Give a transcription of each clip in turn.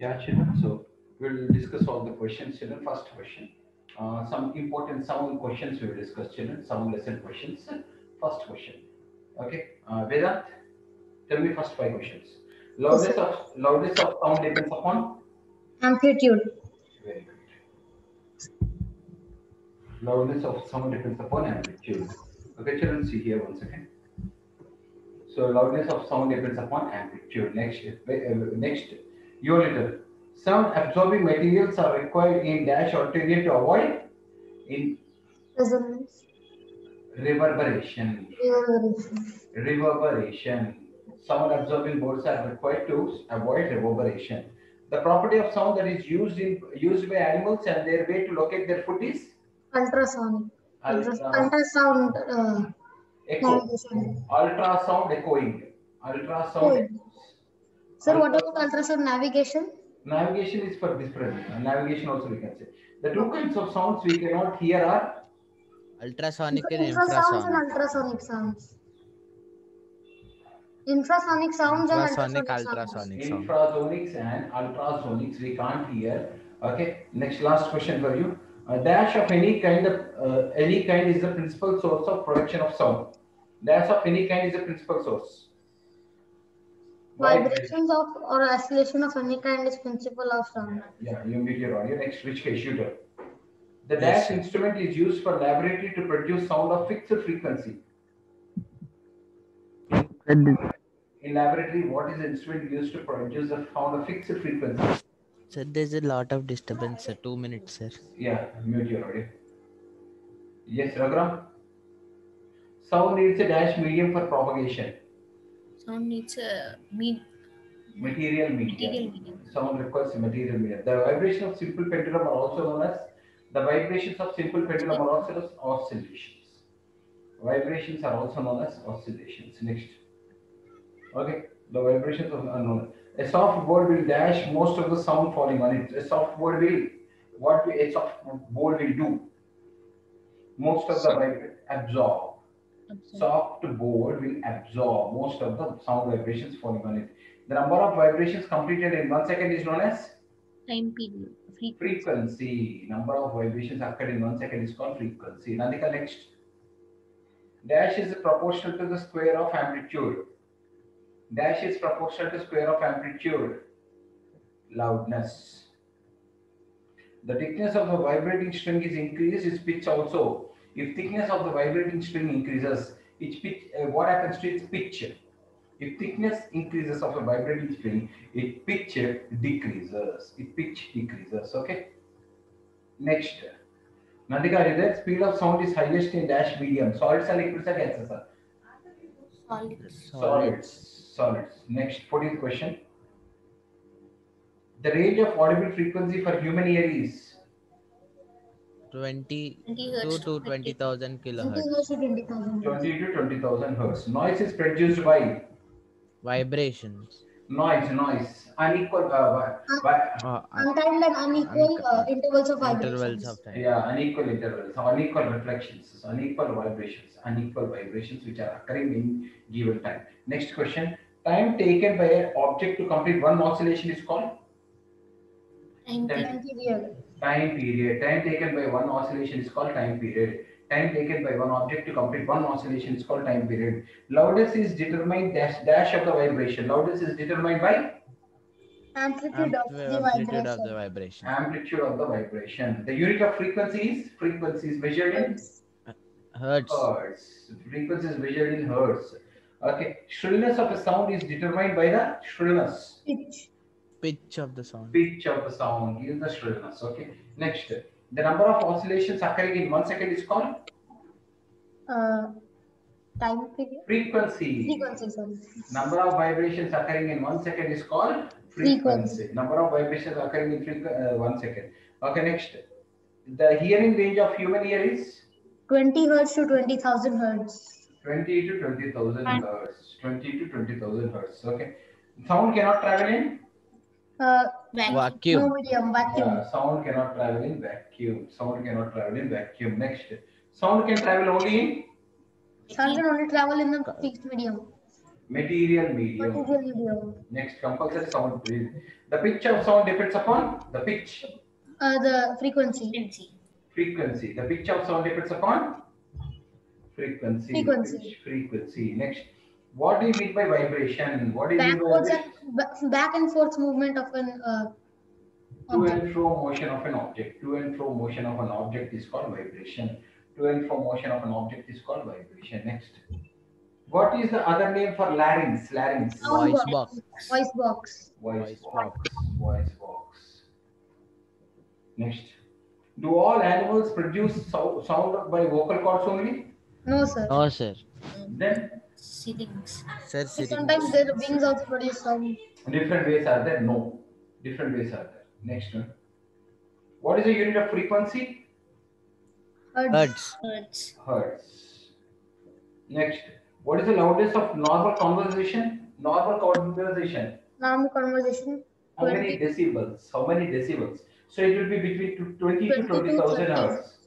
Yeah, children. So we'll discuss all the questions, children. First question. Uh, some important sound questions we will discuss, children. Some lesson questions. First question. Okay. Uh, Vedant, tell me first five questions. Loudness of loudness of sound depends upon. Amplitude. Very good. Loudness of sound depends upon amplitude. Okay, children. See here one second. So loudness of sound depends upon amplitude. Next, next, your little. Sound absorbing materials are required in dash alternate to avoid in Resonance. reverberation. Reverberation. Reverberation. Sound absorbing boards are required to avoid reverberation. The property of sound that is used in used by animals and their way to locate their food is Ultrasonic. Ultras- ultra, ultrasound uh, echo. Ultrasound echoing. Ultrasound. Echoing. Sir, what about ultrasound navigation? Navigation is for different. uh, Navigation also we can say. The two kinds of sounds we cannot hear are Ultrasonic and Infrasounds and infrasonic. ultrasonic sounds. Infrasonic sounds and Infrasonic, ultrasonic sounds. ultrasonic sound. infrasonics and ultrasonics. We can't hear. Okay. Next, last question for you. A dash of any kind of uh, any kind is the principal source of production of sound. Dash of any kind is the principal source. Why? Vibrations of or oscillation of any kind is principle of sound. Yeah, you mute your audio. Next, which case shooter? The Yes, dash instrument is used for laboratory to produce sound of fixed frequency. In laboratory, what is the instrument used to produce the sound of fixed frequency? Sir, there's a lot of disturbance, sir. Two minutes, sir. Yeah, mute your audio. Yes, Ragram. Sound needs a dash medium for propagation. Sound needs a mean Material medium. material medium. Sound requires a material medium. The vibration of simple pendulum are also known as the vibrations of simple pendulum are also known as oscillations. Vibrations are also known as oscillations. Next. Okay, the vibrations of unknown. A soft board will dash most of the sound falling on it. A soft board will what a soft board will do? Most of the vibration absorb. Soft board will absorb most of the sound vibrations falling on it. The number of vibrations completed in one second is known as Time period. Frequency. frequency. Number of vibrations occurred in one second is called frequency. Nandika next. Dash is proportional to the square of amplitude. Dash is proportional to square of amplitude. Loudness. The thickness of the vibrating string is increased, its pitch also. If thickness of the vibrating string increases, its pitch, uh, what happens to its pitch? If thickness increases of a vibrating string, its pitch decreases. Its pitch decreases. Okay. Next. Nandika, are there? Speed of sound is highest in dash medium. Solids or liquids or gases? sir? Solid. Solids. Solids. Next, 14th question. The range of audible frequency for human ear is 20 20 to hertz. to 20,000 Twenty kilohertz. hertz to 20,000 hertz. 20 to 20,000 hertz. Noise is produced by Vibrations. noise, noise, unequal, uh, vi- vi- Uh, Untimed and unequal uh, intervals of intervals vibrations. of time. yeah, unequal intervals, unequal reflections, unequal vibrations, unequal vibrations which are occurring in given time. Next question. Time taken by an object to complete one oscillation is called Time Time. period. Time period. time taken by one oscillation is called time period. Time taken by one object to complete one oscillation is called time period. Loudness is determined dash dash of the vibration. Loudness is determined by Amplitude of the Amplitude of the vibration. vibration. amplitude of the vibration. The unit of frequency is frequency is measured in Hertz. hertz. Frequency is measured in hertz. Okay. Shrillness of a sound is determined by the shrillness. Pitch. Pitch of the sound. Pitch of the sound is the shrillness. Okay. Next. The number of oscillations occurring in one second is called Uh, time period. frequency. Frequency, sorry. Number of vibrations occurring in one second is called frequency. frequency. Number of vibrations occurring in frequ- uh, one second. Okay, next. The hearing range of human ear is 20 hertz to 20,000 hertz. 20 to 20,000 hertz. 20 to 20,000 hertz. Okay. Sound cannot travel in. Uh, Vacuum. no Vacuum. medium, vacuum. Yeah, sound cannot travel in vacuum. Sound cannot travel in vacuum. Next. Sound can travel only in Sound can only travel in the fixed medium. Material medium. Material medium. Next, compulsory sound. breathe. The pitch of sound depends upon the pitch Uh, the frequency. Frequency. frequency. The pitch of sound depends upon frequency. Frequency. Frequency. Next, what do you mean by vibration? What do you mean by and back and forth movement of an uh, To and fro motion of an object. To and fro motion of an object is called vibration. To and fro motion of an object is called vibration. Next. What is the other name for larynx? Larynx. Sound Voice box. box. Voice box. Voice Voice box. Voice box. Next. Do all animals produce sou- sound by vocal cords only? No, sir. No, sir. Then Sittings. Sir, sitting. Sometimes their wings also produce sound. different ways are there? No. Different ways are there. Next one. What is the unit of frequency? Hertz. Hertz. Hertz. Hertz. Next. What is the loudness of normal conversation? Normal conversation. Normal conversation. How many decibels? How many decibels? So it will be between 20 to 20 to 20,000 hertz.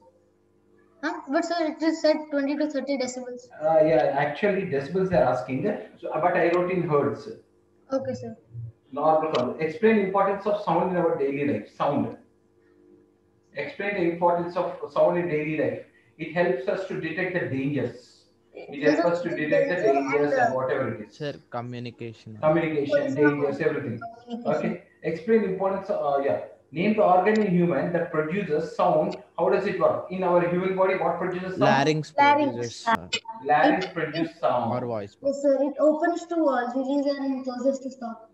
Huh? But sir, it is said 20 to 30 decibels. Uh, yeah, actually decibels they're asking. So, but I wrote in hertz. Okay, sir. Normal conversation. Explain importance of sound in our daily life. Sound. Explain the importance of sound in daily life. It helps us to detect the dangers. It helps us to detect the dangers and whatever it is. Sir, communication. Communication, dangers, everything. Okay. Explain importance. Uh, yeah. Name the organ in human that produces sound. How does it work? In our human body, what produces sound? Larynx Larynx. produces sound. Larynx produces Or sound. voice. Yes, sir. It opens to uh, release and closes to stop.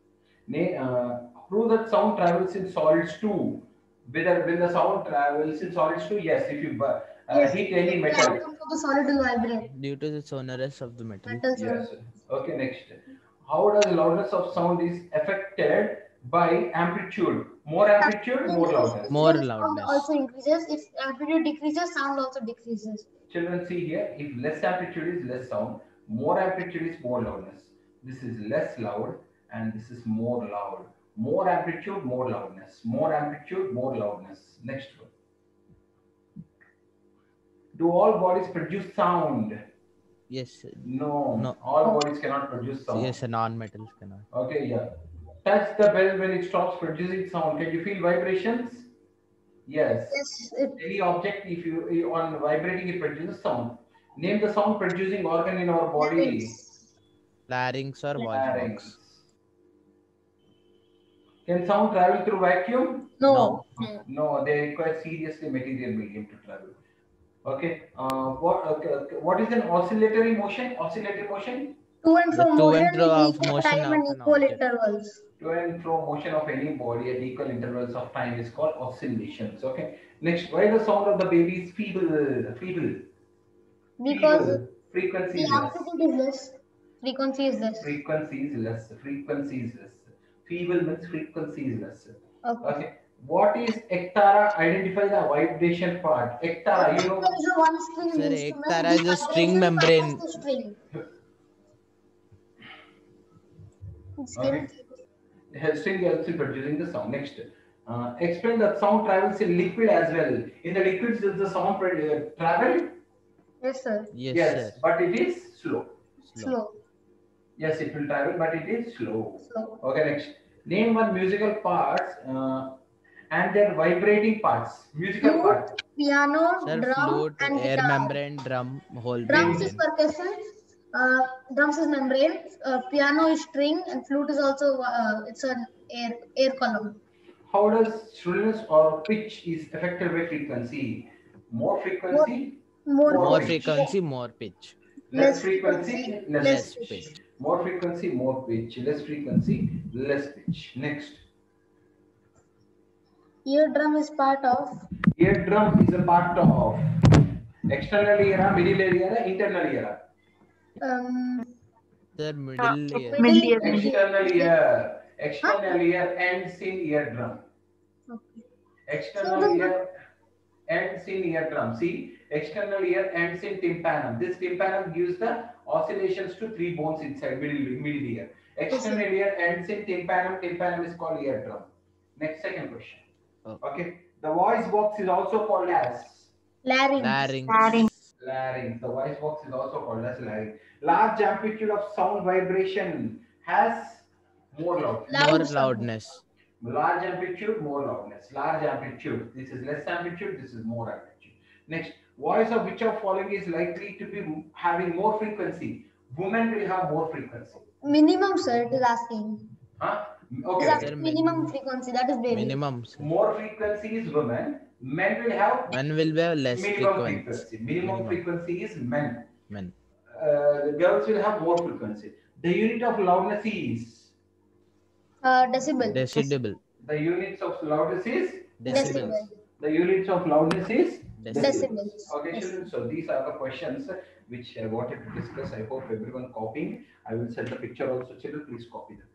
Na- uh, prove that sound travels in solids too. Whether when the sound travels in solids too, yes. If you uh, Yes. hit any metal, atom of the solid will vibrate. Due to the sonorous of the metal. Metal yes. Okay, next. How does loudness of sound is affected by amplitude? More amplitude, more loudness. More Sound loudness. also increases. If amplitude decreases, sound also decreases. Children see here, if less amplitude is less sound, more amplitude is more loudness. This is less loud and this is more loud. More amplitude, more loudness. More amplitude, more loudness. Next one. Do all bodies produce sound? Yes, sir. No. No. All bodies cannot produce sound. yes. Non-metals cannot. Okay, yeah. Touch the bell when it stops producing sound. Can you feel vibrations? Yes. Yes, it, Any object, if you you- on vibrating, it produces sound. Name the sound producing organ in our body. it's- Larynx or voice Larynx. box. Can sound travel through vacuum? no. No. No. No, they require seriously material medium to travel. Okay. Uh, what? Okay, okay. What is an oscillatory motion? Oscillatory motion. To and The from to and motion fro of motion time and equal object. intervals. To and fro motion of any body at equal intervals of time is called oscillations. Okay. Next, why the sound of the baby is feeble? Feeble. Because Feeble. frequency is less. less, frequency is less. Frequency is less. Frequency is less. Feeble means frequency is less. Okay. Okay. What is Ektara? Identify the vibration part. Ektara, you know. There is a one string Sir, instrument. Ektara is a string membrane. the string. Okay. The string helps in producing the sound. Next, uh, explain that sound travels in liquid as well. In the liquids, does the sound uh, travel? Yes, sir. Yes, sir. but it is slow. Slow. Slow. Yes, it will travel, but it is slow. Slow. Okay, next. Name one musical parts uh, and their vibrating parts. Musical Flute, parts. Piano, Sir, drum, flute, and air guitar. membrane, drum, whole Drums is percussion. Uh, drums is membrane. Uh, piano is string, and flute is also uh, it's an air air column. How does shrillness or pitch is affected by frequency? More frequency, More, More pitch. frequency, more pitch. less Less frequency, frequency, less, Less pitch. pitch. More frequency, more pitch. Less frequency, less pitch. Next, eardrum is part of eardrum is a part of external ear, middle ear, internal ear. Um, Sir, middle ear. middle ear. External ear, external ear ends in eardrum. Okay. External So the- ear ends in eardrum. See, external ear ends in tympanum. This tympanum gives the oscillations to three bones inside middle middle ear. External ear ends in tympanum. Tympanum is called eardrum. Next, second question. Oh. Okay, the voice box is also called as larynx. Larynx. Larynx. Larynx. The voice box is also called as larynx. Large amplitude of sound vibration has more loud. Loud More loudness. Large amplitude, more loudness. Large amplitude. This is less amplitude. This is more amplitude. Next, voice of which of following is likely to be having more frequency? Women will have more frequency. Minimum, sir, it is asking. Huh? Okay. asking Sir, minimum frequency. That is very. Minimum. sir. More frequency is women. Men will have Men will be less minimum frequency. frequency. Minimum Minimum. frequency is men. Men. Uh, the girls will have more frequency. The unit of loudness is Uh, decibel. Decibel. the units of loudness is Decibels. Decibel. the units of loudness is Decibels. Okay, children. So these are the questions which I wanted to discuss. I hope everyone copying. I will send the picture also. Children, please copy them.